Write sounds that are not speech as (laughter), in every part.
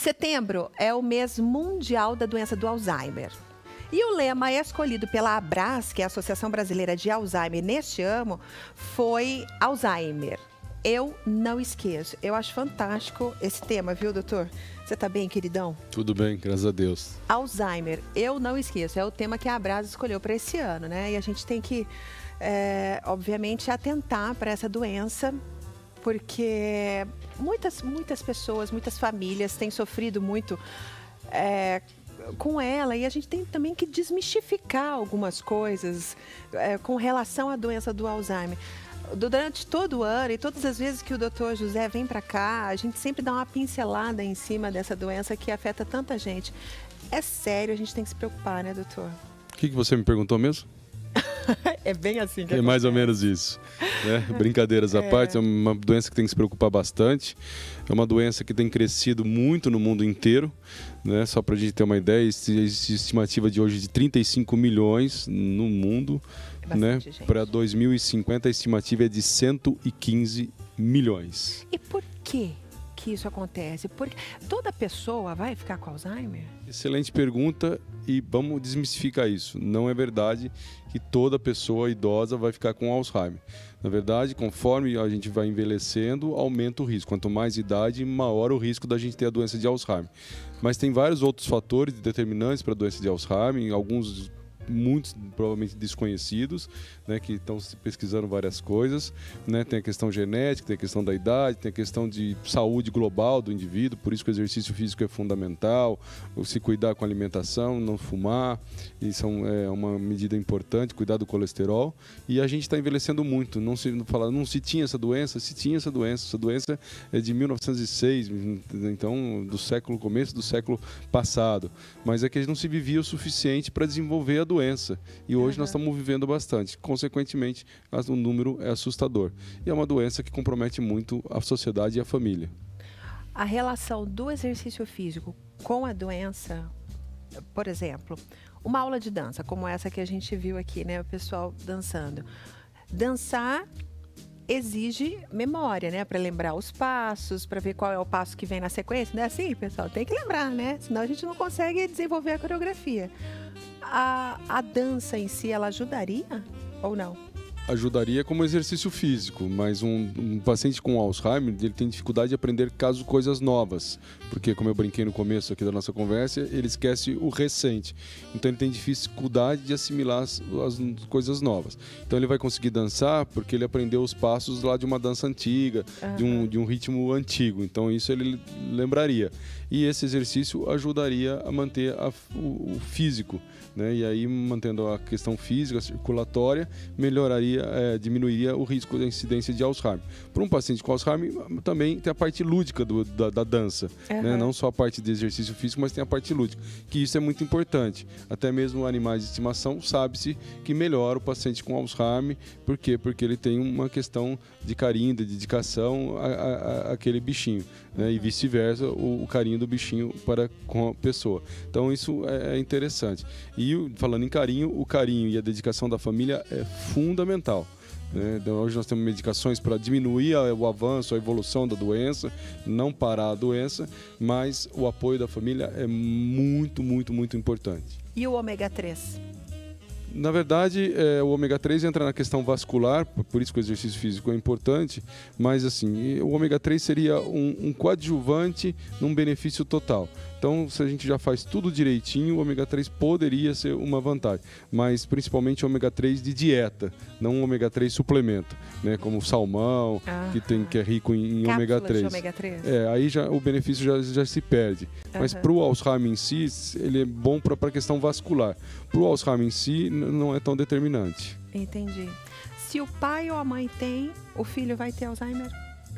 Setembro é o mês mundial da doença do Alzheimer. E o lema escolhido pela Abras, que é a Associação Brasileira de Alzheimer, neste ano, foi Alzheimer. Eu não esqueço. Eu acho fantástico esse tema, viu, doutor? Você tá bem, queridão? Tudo bem, graças a Deus. Alzheimer, eu não esqueço. É o tema que a Abras escolheu para esse ano, né? E a gente tem que, é, obviamente, atentar para essa doença, porque muitas, muitas pessoas, muitas famílias têm sofrido muito é, com ela e a gente tem também que desmistificar algumas coisas é, com relação à doença do Alzheimer. Durante todo o ano e todas as vezes que o doutor José vem para cá, a gente sempre dá uma pincelada em cima dessa doença que afeta tanta gente. É sério, a gente tem que se preocupar, né, doutor? O que, que você me perguntou mesmo? (laughs) é bem assim que É mais ou menos isso. Né? (laughs) Brincadeiras à é. parte, é uma doença que tem que se preocupar bastante. É uma doença que tem crescido muito no mundo inteiro. Né? Só para a gente ter uma ideia, existe estimativa de hoje de 35 milhões no mundo. É né? Para 2050, a estimativa é de 115 milhões. E por quê? Que isso acontece? Porque toda pessoa vai ficar com Alzheimer? Excelente pergunta e vamos desmistificar isso. Não é verdade que toda pessoa idosa vai ficar com Alzheimer. Na verdade, conforme a gente vai envelhecendo, aumenta o risco. Quanto mais idade, maior o risco da gente ter a doença de Alzheimer. Mas tem vários outros fatores determinantes para a doença de Alzheimer, alguns muitos provavelmente desconhecidos, né, que estão pesquisando várias coisas. Né? Tem a questão genética, tem a questão da idade, tem a questão de saúde global do indivíduo, por isso que o exercício físico é fundamental, se cuidar com a alimentação, não fumar, isso é uma medida importante, cuidar do colesterol. E a gente está envelhecendo muito, não se, fala, não se tinha essa doença, se tinha essa doença, essa doença é de 1906, então do século, começo do século passado, mas é que a gente não se vivia o suficiente para desenvolver a doença. E hoje uhum. nós estamos vivendo bastante. Consequentemente, o número é assustador. E é uma doença que compromete muito a sociedade e a família. A relação do exercício físico com a doença, por exemplo, uma aula de dança, como essa que a gente viu aqui, né? O pessoal dançando. Dançar exige memória, né? Para lembrar os passos, para ver qual é o passo que vem na sequência. Não é assim, pessoal? Tem que lembrar, né? Senão a gente não consegue desenvolver a coreografia a, a dança em si, ela ajudaria ou não? Ajudaria como exercício físico, mas um, um, paciente com Alzheimer ele tem dificuldade de aprender caso coisas novas, porque como eu brinquei no começo aqui da nossa conversa, ele esquece o recente, então ele tem dificuldade de assimilar as, as coisas novas. Então ele vai conseguir dançar porque ele aprendeu os passos lá de uma dança antiga, uhum. de, um, de um ritmo antigo, então isso ele lembraria. E esse exercício ajudaria a manter a, o, o físico né? E aí, mantendo a questão física, circulatória, melhoraria, é, diminuiria o risco da incidência de Alzheimer. Para um paciente com Alzheimer, também tem a parte lúdica do, da, da, dança, uhum. né? não só a parte de exercício físico, mas tem a parte lúdica, que isso é muito importante. Até mesmo animais de estimação, sabe-se que melhora o paciente com Alzheimer, por quê? Porque ele tem uma questão de carinho, de dedicação àquele bichinho, né? e vice-versa, o, o, carinho do bichinho para com a pessoa. Então isso é, é interessante. E falando em carinho, o carinho e a dedicação da família é fundamental. Né? Então, hoje nós temos medicações para diminuir o avanço, a evolução da doença, não parar a doença, mas o apoio da família é muito, muito, muito importante. E o ômega 3? Na verdade, é, o ômega 3 entra na questão vascular, por isso que o exercício físico é importante, mas assim, o ômega 3 seria um, um coadjuvante num benefício total. Então, se a gente já faz tudo direitinho, o ômega 3 poderia ser uma vantagem, mas principalmente o ômega 3 de dieta, não o ômega 3 suplemento, né, como o salmão, ah. que tem que é rico em, em ômega 3. ômega 3. É, aí já o benefício já, já se perde. Uhum. Mas para o Alzheimer em si, ele é bom para a questão vascular. Para o Alzheimer em si, não é tão determinante. Entendi. Se o pai ou a mãe tem, o filho vai ter Alzheimer?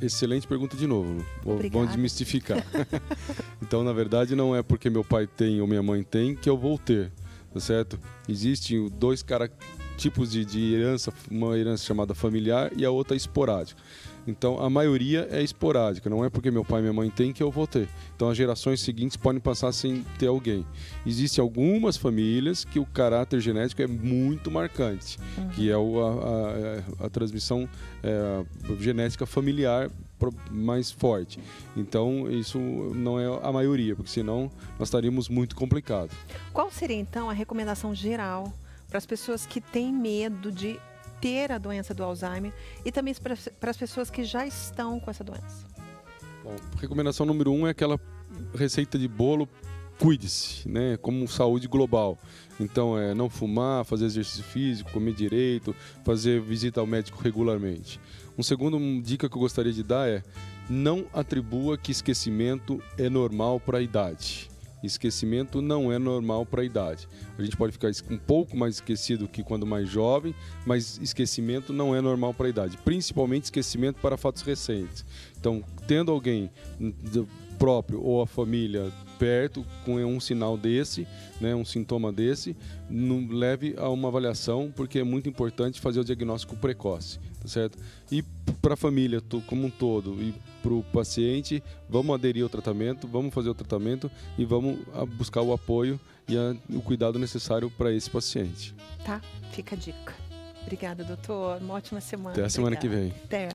Excelente pergunta de novo. Vamos desmistificar. (laughs) então, na verdade, não é porque meu pai tem ou minha mãe tem que eu vou ter, tá certo? Existem dois cara, tipos de, de herança, uma herança chamada familiar e a outra esporádica. Então a maioria é esporádica, não é porque meu pai e minha mãe têm que eu vou ter. Então as gerações seguintes podem passar sem ter alguém. Existem algumas famílias que o caráter genético é muito marcante, uhum. que é o, a, a, a, transmissão é, genética familiar mais forte. Então, isso não é a maioria, porque senão nós estaríamos muito complicado. Qual seria então a recomendação geral para as pessoas que têm medo de ter a doença do Alzheimer e também para as pessoas que já estão com essa doença? Bom, recomendação número um é aquela receita de bolo cuide-se, né? Como saúde global. Então é não fumar, fazer exercício físico, comer direito, fazer visita ao médico regularmente. Um segundo dica que eu gostaria de dar é não atribua que esquecimento é normal para a idade. Esquecimento não é normal para a idade. A gente pode ficar um pouco mais esquecido que quando mais jovem, mas esquecimento não é normal para a idade, principalmente esquecimento para fatos recentes. Então, tendo alguém próprio ou a família perto com um sinal desse, né, um sintoma desse, leve a uma avaliação, porque é muito importante fazer o diagnóstico precoce, tá certo? E para a família como um todo e para o paciente, vamos aderir ao tratamento, vamos fazer o tratamento e vamos buscar o apoio e a, o cuidado necessário para esse paciente. Tá, fica a dica. Obrigada, doutor. Uma ótima semana. Até a semana Obrigada. que vem. Até.